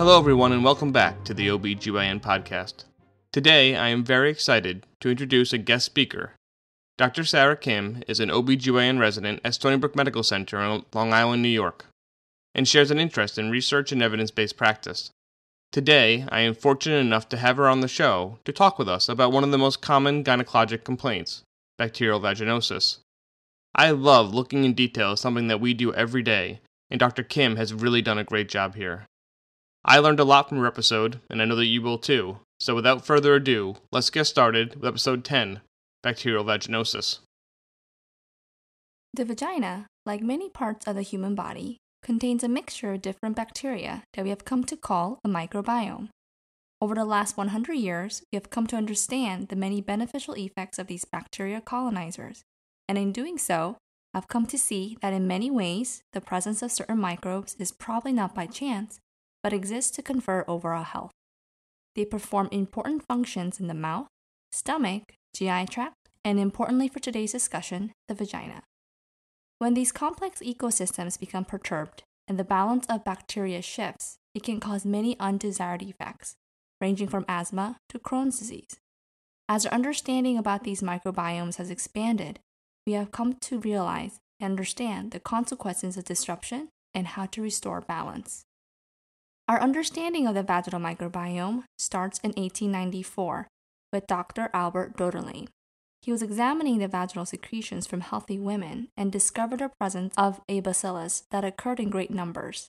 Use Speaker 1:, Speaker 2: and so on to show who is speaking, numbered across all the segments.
Speaker 1: Hello, everyone, and welcome back to the OBGYN podcast. Today, I am very excited to introduce a guest speaker. Dr. Sara Kim is an OBGYN resident at Stony Brook Medical Center in Long Island, New York, and shares an interest in research and evidence based practice. Today, I am fortunate enough to have her on the show to talk with us about one of the most common gynecologic complaints bacterial vaginosis. I love looking in detail at something that we do every day, and Dr. Kim has really done a great job here. I learned a lot from your episode, and I know that you will too. So without further ado, let's get started with episode 10 Bacterial Vaginosis.
Speaker 2: The vagina, like many parts of the human body, contains a mixture of different bacteria that we have come to call a microbiome. Over the last 100 years, we have come to understand the many beneficial effects of these bacteria colonizers, and in doing so, have come to see that in many ways, the presence of certain microbes is probably not by chance, but exist to confer overall health. They perform important functions in the mouth, stomach, GI tract, and importantly for today's discussion, the vagina. When these complex ecosystems become perturbed and the balance of bacteria shifts, it can cause many undesired effects, ranging from asthma to Crohn's disease. As our understanding about these microbiomes has expanded, we have come to realize and understand the consequences of disruption and how to restore balance. Our understanding of the vaginal microbiome starts in 1894 with Dr. Albert Doederlein. He was examining the vaginal secretions from healthy women and discovered the presence of a bacillus that occurred in great numbers.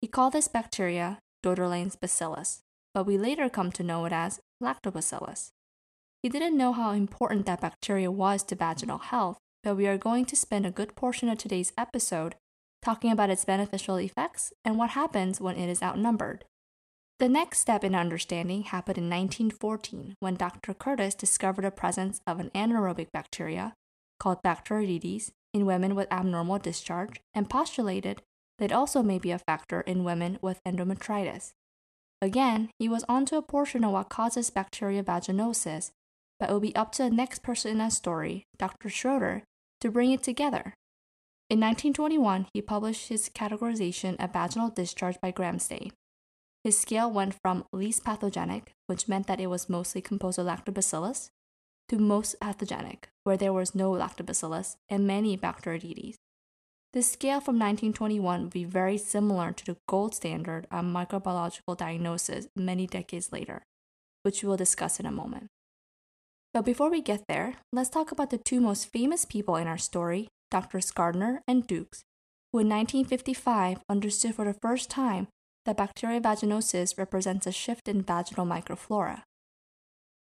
Speaker 2: He called this bacteria Doederlein's bacillus, but we later come to know it as lactobacillus. He didn't know how important that bacteria was to vaginal health, but we are going to spend a good portion of today's episode talking about its beneficial effects and what happens when it is outnumbered. The next step in understanding happened in 1914 when Dr. Curtis discovered the presence of an anaerobic bacteria called Bacteroides in women with abnormal discharge and postulated that it also may be a factor in women with endometritis. Again, he was onto a portion of what causes bacterial vaginosis, but it will be up to the next person in our story, Dr. Schroeder, to bring it together. In 1921, he published his categorization of vaginal discharge by Gram stain. His scale went from least pathogenic, which meant that it was mostly composed of lactobacillus, to most pathogenic, where there was no lactobacillus and many Bacteroidetes. This scale from 1921 would be very similar to the gold standard on microbiological diagnosis many decades later, which we will discuss in a moment. But before we get there, let's talk about the two most famous people in our story Drs. Gardner and Dukes, who in 1955 understood for the first time that bacterial vaginosis represents a shift in vaginal microflora.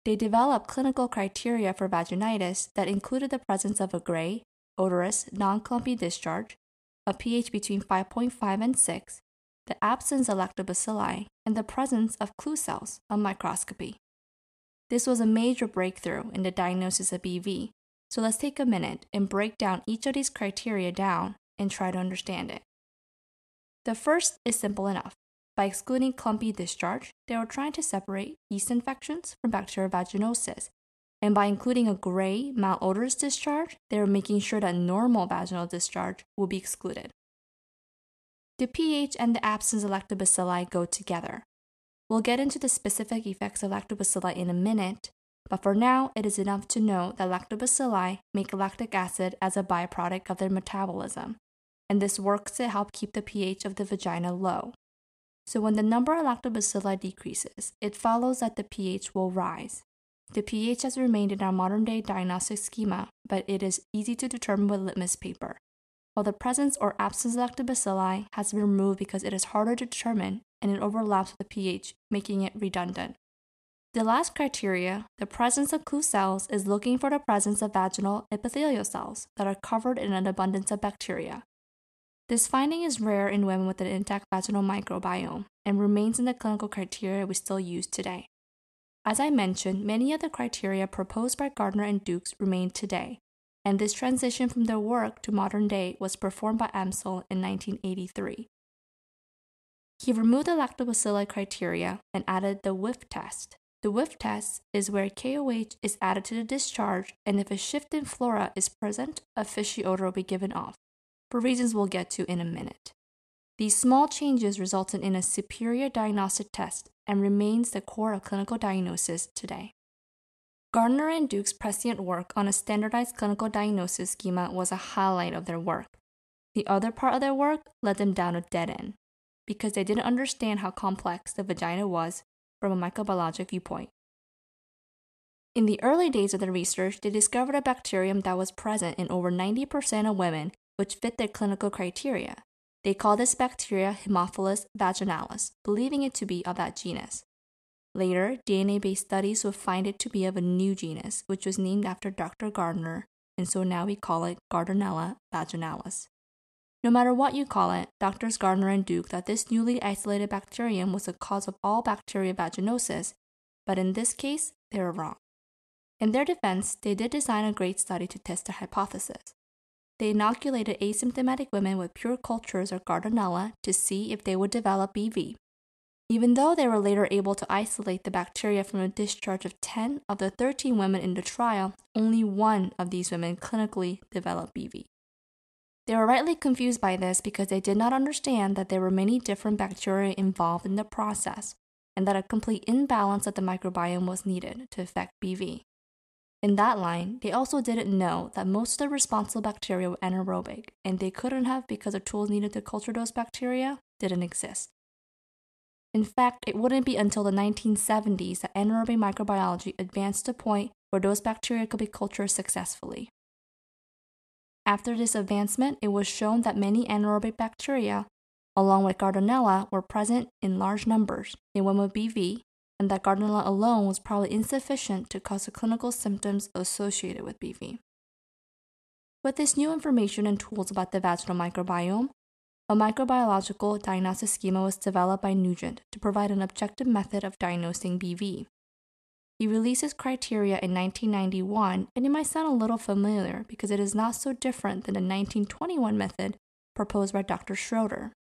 Speaker 2: They developed clinical criteria for vaginitis that included the presence of a gray, odorous, non clumpy discharge, a pH between 5.5 and 6, the absence of lactobacilli, and the presence of clue cells on microscopy. This was a major breakthrough in the diagnosis of BV so let's take a minute and break down each of these criteria down and try to understand it. The first is simple enough. By excluding clumpy discharge, they were trying to separate yeast infections from bacterial vaginosis. And by including a gray, malodorous discharge, they were making sure that normal vaginal discharge will be excluded. The pH and the absence of lactobacilli go together. We'll get into the specific effects of lactobacilli in a minute, but for now, it is enough to know that lactobacilli make lactic acid as a byproduct of their metabolism, and this works to help keep the pH of the vagina low. So when the number of lactobacilli decreases, it follows that the pH will rise. The pH has remained in our modern day diagnostic schema, but it is easy to determine with litmus paper. While the presence or absence of lactobacilli has been removed because it is harder to determine and it overlaps with the pH, making it redundant. The last criteria, the presence of clue cells, is looking for the presence of vaginal epithelial cells that are covered in an abundance of bacteria. This finding is rare in women with an intact vaginal microbiome and remains in the clinical criteria we still use today. As I mentioned, many of the criteria proposed by Gardner and Dukes remain today, and this transition from their work to modern day was performed by Amsel in 1983. He removed the lactobacilli criteria and added the whiff test, the whiff test is where KOH is added to the discharge, and if a shift in flora is present, a fishy odor will be given off, for reasons we'll get to in a minute. These small changes resulted in a superior diagnostic test and remains the core of clinical diagnosis today. Gardner and Duke's prescient work on a standardized clinical diagnosis schema was a highlight of their work. The other part of their work led them down a dead end because they didn't understand how complex the vagina was from a microbiologic viewpoint. In the early days of the research, they discovered a bacterium that was present in over 90% of women, which fit their clinical criteria. They called this bacteria Haemophilus vaginalis, believing it to be of that genus. Later, DNA based studies would find it to be of a new genus, which was named after Dr. Gardner, and so now we call it Gardnerella vaginalis. No matter what you call it, doctors Gardner and Duke thought this newly isolated bacterium was the cause of all bacteria vaginosis, but in this case, they were wrong. In their defense, they did design a great study to test their hypothesis. They inoculated asymptomatic women with pure cultures of Gardnerella to see if they would develop BV. Even though they were later able to isolate the bacteria from a discharge of 10 of the 13 women in the trial, only one of these women clinically developed BV. They were rightly confused by this because they did not understand that there were many different bacteria involved in the process and that a complete imbalance of the microbiome was needed to affect BV. In that line, they also didn't know that most of the responsible bacteria were anaerobic, and they couldn't have because the tools needed to culture those bacteria didn't exist. In fact, it wouldn't be until the 1970s that anaerobic microbiology advanced to a point where those bacteria could be cultured successfully. After this advancement, it was shown that many anaerobic bacteria, along with Gardnerella, were present in large numbers in women with BV and that Gardnerella alone was probably insufficient to cause the clinical symptoms associated with BV. With this new information and tools about the vaginal microbiome, a microbiological diagnostic schema was developed by Nugent to provide an objective method of diagnosing BV. He released his criteria in 1991, and it might sound a little familiar because it is not so different than the 1921 method proposed by Dr. Schroeder.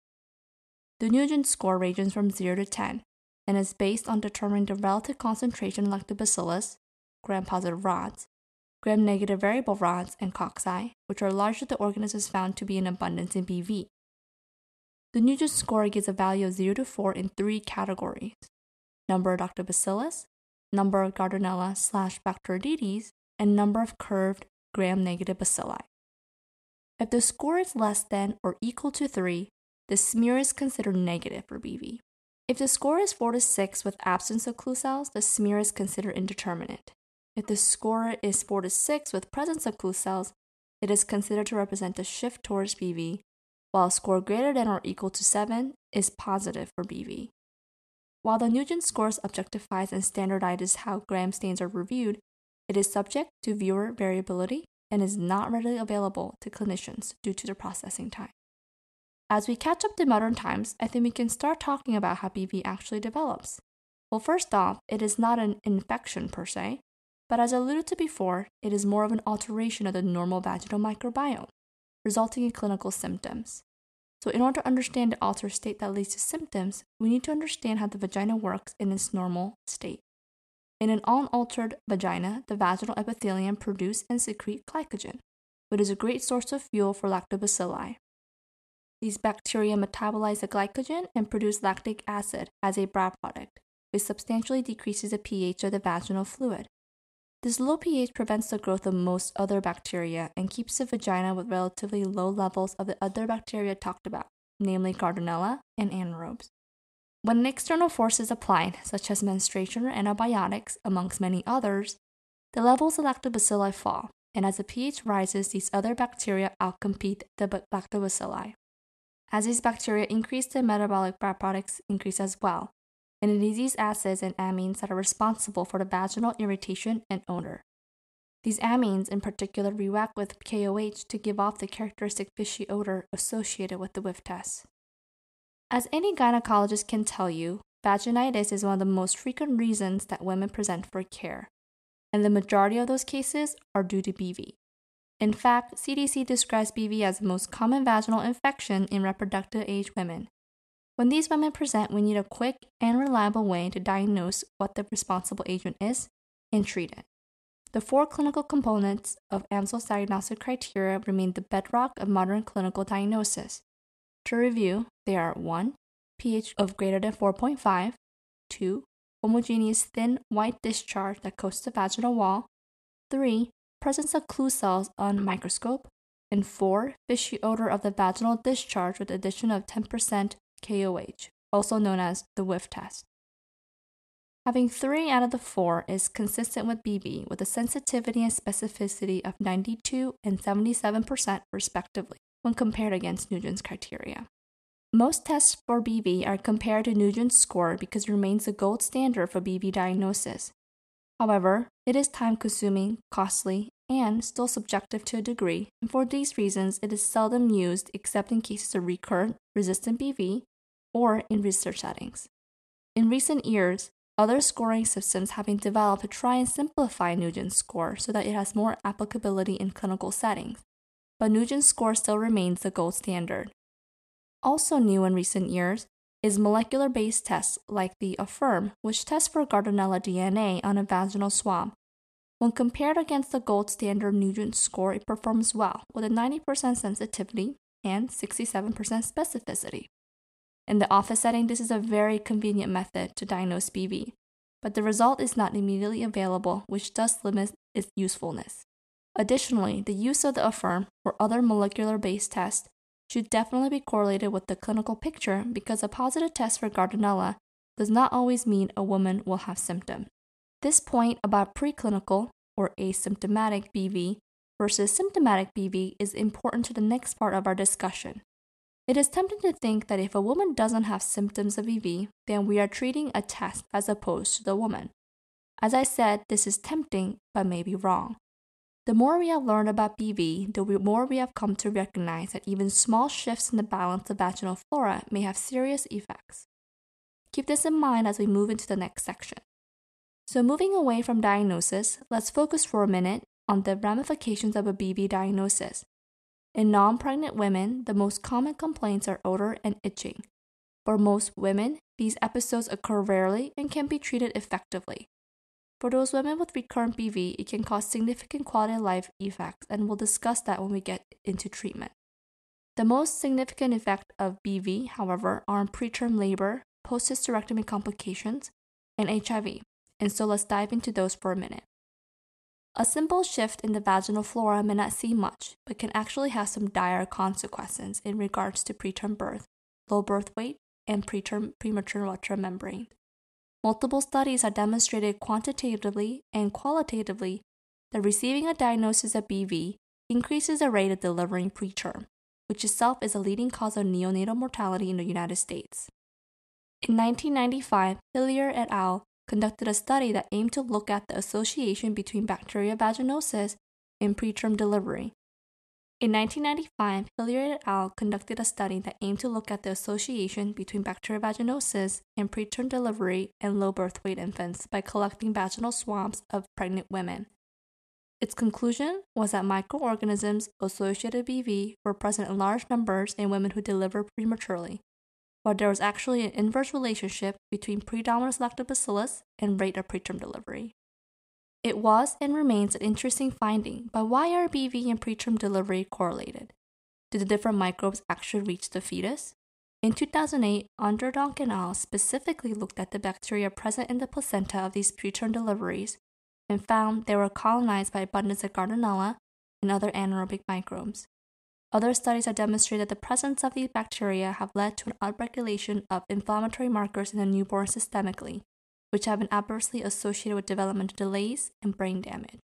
Speaker 2: The Nugent score ranges from 0 to 10, and is based on determining the relative concentration of lactobacillus, gram-positive rods, gram-negative variable rods, and cocci, which are largely the organisms found to be in abundance in BV. The Nugent score gives a value of 0 to 4 in three categories number of lactobacillus, number of Gardnerella slash Bacteroidetes, and number of curved gram negative bacilli. If the score is less than or equal to 3, the smear is considered negative for BV. If the score is 4 to 6 with absence of clue cells, the smear is considered indeterminate. If the score is 4 to 6 with presence of clue cells, it is considered to represent a shift towards BV, while a score greater than or equal to 7 is positive for BV. While the Nugent scores objectifies and standardizes how gram stains are reviewed, it is subject to viewer variability and is not readily available to clinicians due to the processing time. As we catch up to modern times, I think we can start talking about how BV actually develops. Well, first off, it is not an infection per se, but as alluded to before, it is more of an alteration of the normal vaginal microbiome, resulting in clinical symptoms. So, in order to understand the altered state that leads to symptoms, we need to understand how the vagina works in its normal state. In an unaltered vagina, the vaginal epithelium produce and secrete glycogen, which is a great source of fuel for lactobacilli, these bacteria metabolize the glycogen and produce lactic acid as a byproduct, which substantially decreases the pH of the vaginal fluid. This low pH prevents the growth of most other bacteria and keeps the vagina with relatively low levels of the other bacteria talked about, namely Gardnerella and anaerobes. When an external force is applied, such as menstruation or antibiotics, amongst many others, the levels of lactobacilli fall, and as the pH rises, these other bacteria outcompete the lactobacilli. As these bacteria increase, the metabolic byproducts increase as well, and it is these acids and amines that are responsible for the vaginal irritation and odor. These amines, in particular, react with KOH to give off the characteristic fishy odor associated with the whiff test. As any gynecologist can tell you, vaginitis is one of the most frequent reasons that women present for care, and the majority of those cases are due to BV. In fact, CDC describes BV as the most common vaginal infection in reproductive age women. When these women present, we need a quick and reliable way to diagnose what the responsible agent is and treat it. The four clinical components of Amsel's diagnostic criteria remain the bedrock of modern clinical diagnosis. To review, they are 1. pH of greater than 4.5, 2. Homogeneous thin white discharge that coats the vaginal wall, 3. Presence of clue cells on microscope, and 4. Fishy odor of the vaginal discharge with addition of 10% KOH, also known as the whiff test. Having 3 out of the 4 is consistent with BV with a sensitivity and specificity of 92 and 77% respectively when compared against Nugent's criteria. Most tests for BV are compared to Nugent's score because it remains the gold standard for BV diagnosis. However, it is time consuming, costly, and still subjective to a degree, and for these reasons, it is seldom used except in cases of recurrent resistant BV or in research settings. In recent years, other scoring systems have been developed to try and simplify Nugent's score so that it has more applicability in clinical settings, but Nugent's score still remains the gold standard. Also new in recent years is molecular based tests like the AFFIRM, which tests for Gardnerella DNA on a vaginal swab. When compared against the gold standard Nugent score, it performs well with a 90% sensitivity and 67% specificity. In the office setting, this is a very convenient method to diagnose BV, but the result is not immediately available, which does limit its usefulness. Additionally, the use of the AFFIRM or other molecular based tests should definitely be correlated with the clinical picture because a positive test for Gardnerella does not always mean a woman will have symptoms. This point about preclinical or asymptomatic BV versus symptomatic BV is important to the next part of our discussion, it is tempting to think that if a woman doesn't have symptoms of BV, then we are treating a test as opposed to the woman. As I said, this is tempting, but may be wrong. The more we have learned about BV, the more we have come to recognize that even small shifts in the balance of vaginal flora may have serious effects. Keep this in mind as we move into the next section. So, moving away from diagnosis, let's focus for a minute on the ramifications of a BV diagnosis in non pregnant women, the most common complaints are odor and itching. For most women, these episodes occur rarely and can be treated effectively. For those women with recurrent BV, it can cause significant quality of life effects, and we'll discuss that when we get into treatment. The most significant effect of BV, however, are in preterm labor, post hysterectomy complications, and HIV, and so let's dive into those for a minute. A simple shift in the vaginal flora may not seem much, but can actually have some dire consequences in regards to preterm birth, low birth weight, and preterm premature rupture membrane. Multiple studies have demonstrated quantitatively and qualitatively that receiving a diagnosis of BV increases the rate of delivering preterm, which itself is a leading cause of neonatal mortality in the United States. In 1995, Hillier et al conducted a study that aimed to look at the association between bacterial vaginosis and preterm delivery. In 1995, Hillier et al. conducted a study that aimed to look at the association between bacterial vaginosis and preterm delivery in low birth weight infants by collecting vaginal swabs of pregnant women. Its conclusion was that microorganisms associated with BV were present in large numbers in women who deliver prematurely, but there was actually an inverse relationship between predominant lactobacillus and rate of preterm delivery. It was and remains an interesting finding, but why are BV and preterm delivery correlated? Do the different microbes actually reach the fetus? In 2008, Onderdonk et al. specifically looked at the bacteria present in the placenta of these preterm deliveries and found they were colonized by abundance of Gardnerella and other anaerobic microbes. Other studies have demonstrated that the presence of these bacteria have led to an upregulation of inflammatory markers in the newborn systemically, which have been adversely associated with developmental delays and brain damage.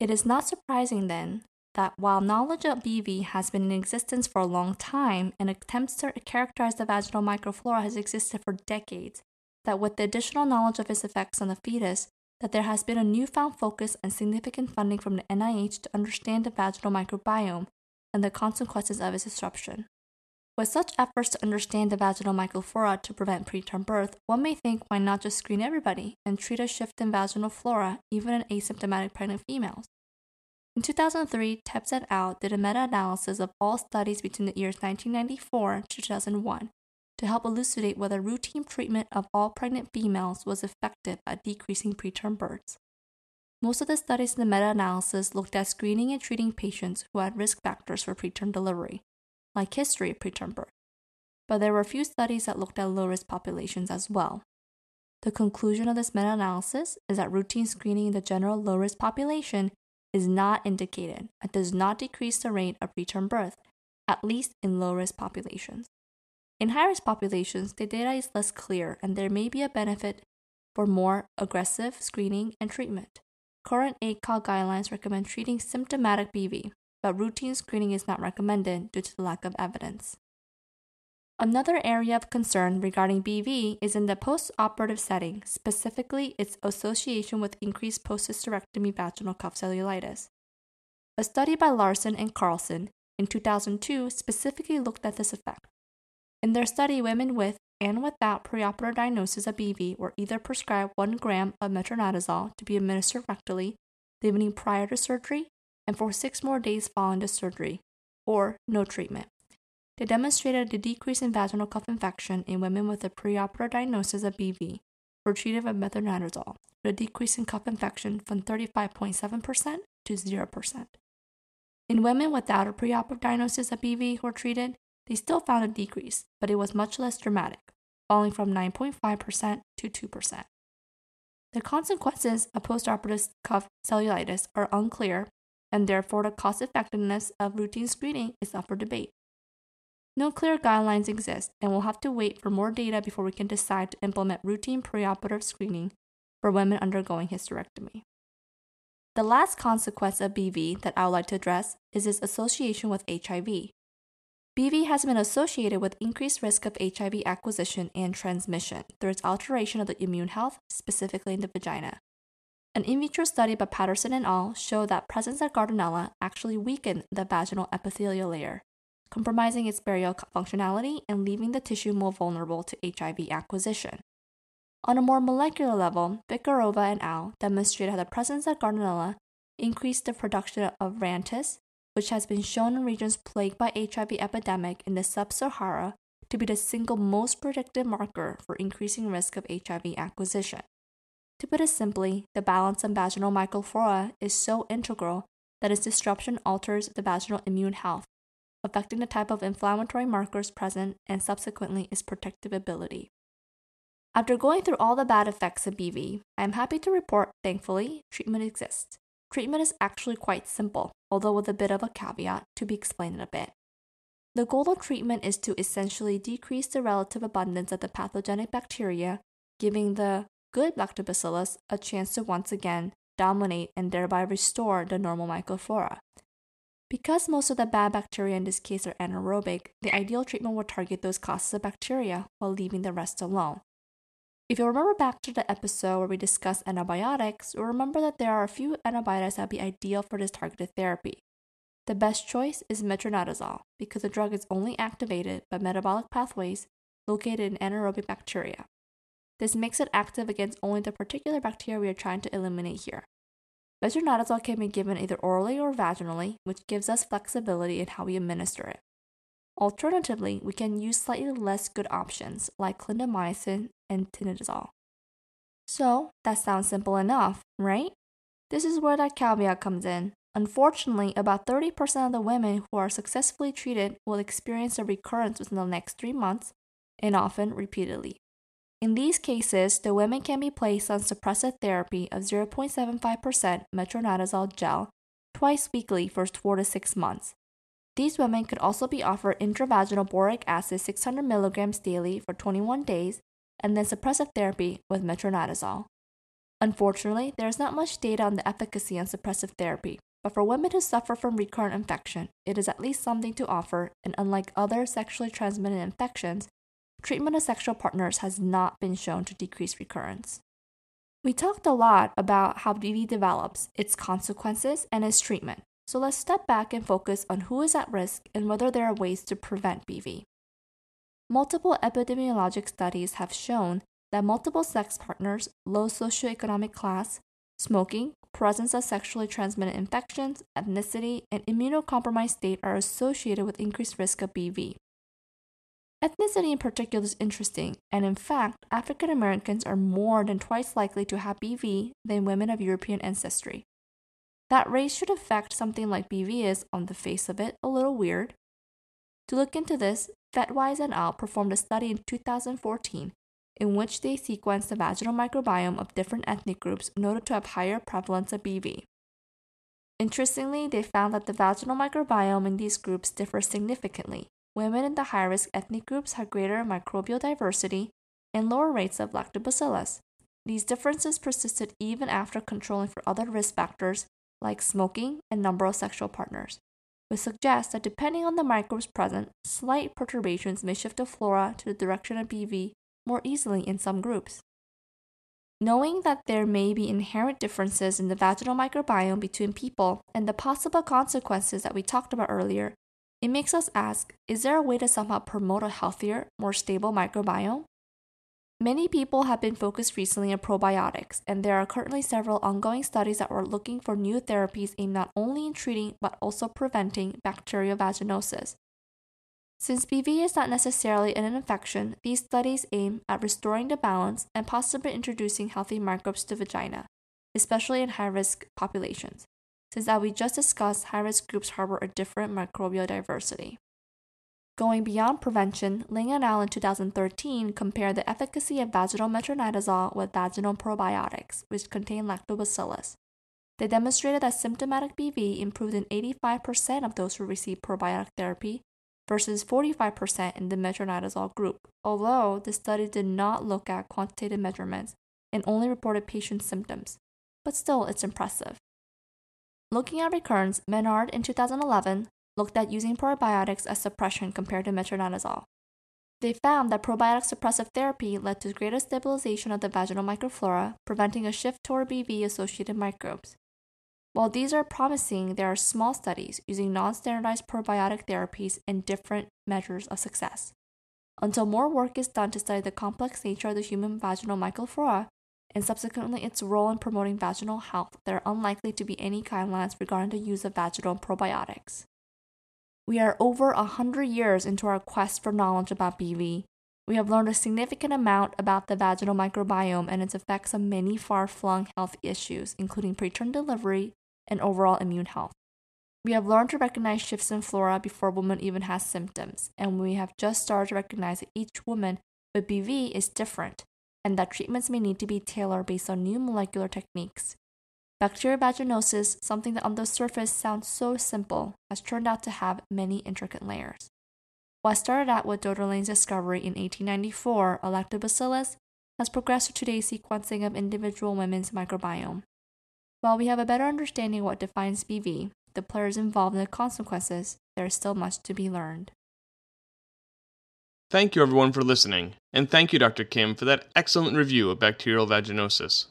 Speaker 2: It is not surprising then that while knowledge of BV has been in existence for a long time and attempts to characterize the vaginal microflora has existed for decades, that with the additional knowledge of its effects on the fetus, that there has been a newfound focus and significant funding from the NIH to understand the vaginal microbiome and the consequences of its disruption. With such efforts to understand the vaginal microflora to prevent preterm birth, one may think why not just screen everybody and treat a shift in vaginal flora even in asymptomatic pregnant females? In 2003, Tebs et al. did a meta analysis of all studies between the years 1994 to 2001 to help elucidate whether routine treatment of all pregnant females was effective at decreasing preterm births. Most of the studies in the meta analysis looked at screening and treating patients who had risk factors for preterm delivery, like history of preterm birth, but there were a few studies that looked at low risk populations as well. The conclusion of this meta analysis is that routine screening in the general low risk population is not indicated and does not decrease the rate of preterm birth, at least in low risk populations. In high risk populations, the data is less clear and there may be a benefit for more aggressive screening and treatment. Current ACOG guidelines recommend treating symptomatic BV, but routine screening is not recommended due to the lack of evidence. Another area of concern regarding BV is in the post-operative setting, specifically its association with increased post-hysterectomy vaginal cuff cellulitis. A study by Larsson and Carlsson in 2002 specifically looked at this effect. In their study, women with and without preoperative diagnosis of BV were either prescribed 1 gram of metronidazole to be administered rectally the evening prior to surgery and for six more days following the surgery, or no treatment. They demonstrated a decrease in vaginal cuff infection in women with a preoperative diagnosis of BV were treated with metronidazole, with a decrease in cuff infection from 35.7% to 0%. In women without a preoperative diagnosis of BV who were treated, they still found a decrease, but it was much less dramatic, falling from 9.5% to 2%. The consequences of postoperative cuff cellulitis are unclear, and therefore the cost effectiveness of routine screening is up for debate. No clear guidelines exist, and we'll have to wait for more data before we can decide to implement routine preoperative screening for women undergoing hysterectomy. The last consequence of BV that I would like to address is its association with HIV. BV has been associated with increased risk of HIV acquisition and transmission through its alteration of the immune health, specifically in the vagina. An in vitro study by Patterson et al. showed that presence of Gardnerella actually weakened the vaginal epithelial layer, compromising its barrier functionality and leaving the tissue more vulnerable to HIV acquisition. On a more molecular level, Vikarova and al. demonstrated how the presence of Gardnerella increased the production of RANTES, which has been shown in regions plagued by HIV epidemic in the sub-Sahara to be the single most predictive marker for increasing risk of HIV acquisition. To put it simply, the balance of vaginal microflora is so integral that its disruption alters the vaginal immune health affecting the type of inflammatory markers present and subsequently its protective ability. After going through all the bad effects of BV, I am happy to report, thankfully, treatment exists. Treatment is actually quite simple, although with a bit of a caveat to be explained in a bit. The goal of treatment is to essentially decrease the relative abundance of the pathogenic bacteria, giving the good lactobacillus a chance to once again dominate and thereby restore the normal microflora. Because most of the bad bacteria in this case are anaerobic, the ideal treatment would target those classes of bacteria while leaving the rest alone. If you remember back to the episode where we discussed antibiotics, you'll remember that there are a few antibiotics that would be ideal for this targeted therapy. The best choice is metronidazole because the drug is only activated by metabolic pathways located in anaerobic bacteria. This makes it active against only the particular bacteria we are trying to eliminate here. Metronidazole can be given either orally or vaginally, which gives us flexibility in how we administer it. Alternatively, we can use slightly less good options like clindamycin and tinidazole. So, that sounds simple enough, right? This is where that caveat comes in. Unfortunately, about 30% of the women who are successfully treated will experience a recurrence within the next three months and often repeatedly. In these cases, the women can be placed on suppressive therapy of 0.75% metronidazole gel twice weekly for 4 to 6 months. These women could also be offered intravaginal boric acid 600 mg daily for 21 days and then suppressive therapy with metronidazole. Unfortunately, there is not much data on the efficacy on suppressive therapy, but for women who suffer from recurrent infection, it is at least something to offer, and unlike other sexually transmitted infections, treatment of sexual partners has not been shown to decrease recurrence. We talked a lot about how BV develops, its consequences, and its treatment. So let's step back and focus on who is at risk and whether there are ways to prevent BV. Multiple epidemiologic studies have shown that multiple sex partners, low socioeconomic class, smoking, presence of sexually transmitted infections, ethnicity, and immunocompromised state are associated with increased risk of BV. Ethnicity in particular is interesting, and in fact, African Americans are more than twice likely to have BV than women of European ancestry. That race should affect something like BV is, on the face of it, a little weird. To look into this, Fettweis and al. performed a study in 2014 in which they sequenced the vaginal microbiome of different ethnic groups noted to have higher prevalence of BV. Interestingly, they found that the vaginal microbiome in these groups differs significantly. Women in the high risk ethnic groups had greater microbial diversity and lower rates of lactobacillus. These differences persisted even after controlling for other risk factors like smoking and number of sexual partners, which suggests that depending on the microbes present, slight perturbations may shift the flora to the direction of BV more easily in some groups. Knowing that there may be inherent differences in the vaginal microbiome between people and the possible consequences that we talked about earlier, it makes us ask is there a way to somehow promote a healthier, more stable microbiome? Many people have been focused recently on probiotics, and there are currently several ongoing studies that are looking for new therapies aimed not only in treating but also preventing bacterial vaginosis. Since BV is not necessarily an infection, these studies aim at restoring the balance and possibly introducing healthy microbes to vagina, especially in high risk populations, since as we just discussed, high risk groups harbor a different microbial diversity. Going beyond prevention, Ling et al. in 2013 compared the efficacy of vaginal metronidazole with vaginal probiotics, which contain lactobacillus. They demonstrated that symptomatic BV improved in 85% of those who received probiotic therapy versus 45% in the metronidazole group, although the study did not look at quantitative measurements and only reported patient symptoms. But still, it's impressive. Looking at recurrence, Menard in 2011 looked at using probiotics as suppression compared to metronidazole. They found that probiotic suppressive therapy led to greater stabilization of the vaginal microflora, preventing a shift toward BV associated microbes. While these are promising, there are small studies using non standardized probiotic therapies and different measures of success. Until more work is done to study the complex nature of the human vaginal microflora and subsequently its role in promoting vaginal health, there are unlikely to be any guidelines regarding the use of vaginal probiotics. We are over a hundred years into our quest for knowledge about BV. We have learned a significant amount about the vaginal microbiome and its effects on many far flung health issues, including preterm delivery and overall immune health. We have learned to recognize shifts in flora before a woman even has symptoms, and we have just started to recognize that each woman with BV is different and that treatments may need to be tailored based on new molecular techniques. Bacterial vaginosis, something that on the surface sounds so simple, has turned out to have many intricate layers. What started out with Doederlein's discovery in 1894 of lactobacillus has progressed to today's sequencing of individual women's microbiome. While we have a better understanding of what defines BV, the players involved, and the consequences, there is still much to be learned.
Speaker 1: Thank you everyone for listening, and thank you Dr. Kim for that excellent review of bacterial vaginosis.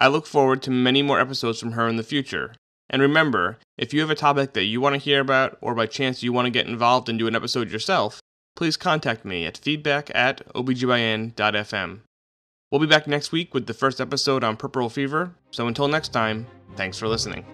Speaker 1: I look forward to many more episodes from her in the future. And remember, if you have a topic that you want to hear about, or by chance you want to get involved and do an episode yourself, please contact me at feedback at obgyn.fm. We'll be back next week with the first episode on puerperal fever, so until next time, thanks for listening.